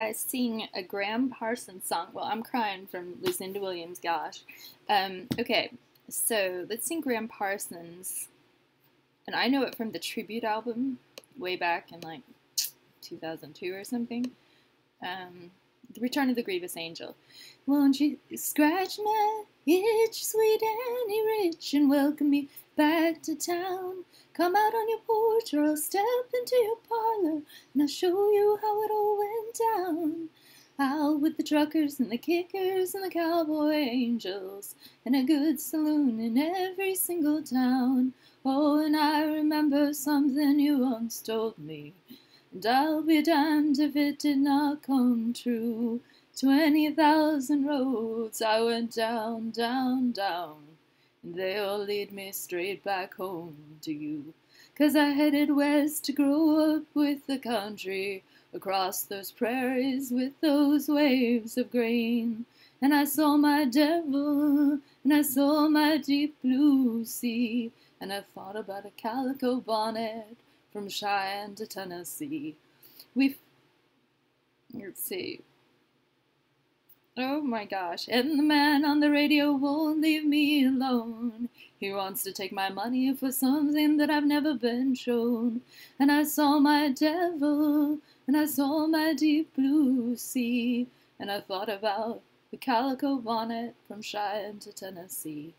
I sing a Gram Parsons song. Well, I'm crying from Lucinda Williams, gosh. Um, okay, so let's sing Gram Parsons. And I know it from the tribute album way back in like 2002 or something. Um, the Return of the Grievous Angel. Won't you scratch my itch, sweet Annie Rich, and welcome me back to town? Come out on your porch or I'll step into your parlor and I'll show you how it all went down. Out with the truckers and the kickers and the cowboy angels and a good saloon in every single town. Oh, and I remember something you once told me, and I'll be damned if it did not come true. Twenty thousand roads I went down, down, down and they'll lead me straight back home to you. 'Cause I headed west to grow up with the country, across those prairies with those waves of grain. And I saw my devil, and I saw my deep blue sea, and I thought about a calico bonnet from Cheyenne to Tennessee. We've, let's see, Oh my gosh. And the man on the radio won't leave me alone. He wants to take my money for something that I've never been shown. And I saw my devil, and I saw my deep blue sea, and I thought about the calico bonnet from Cheyenne to Tennessee.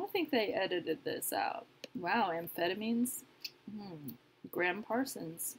I think they edited this out. Wow, amphetamines? Hmm. Gram Parsons.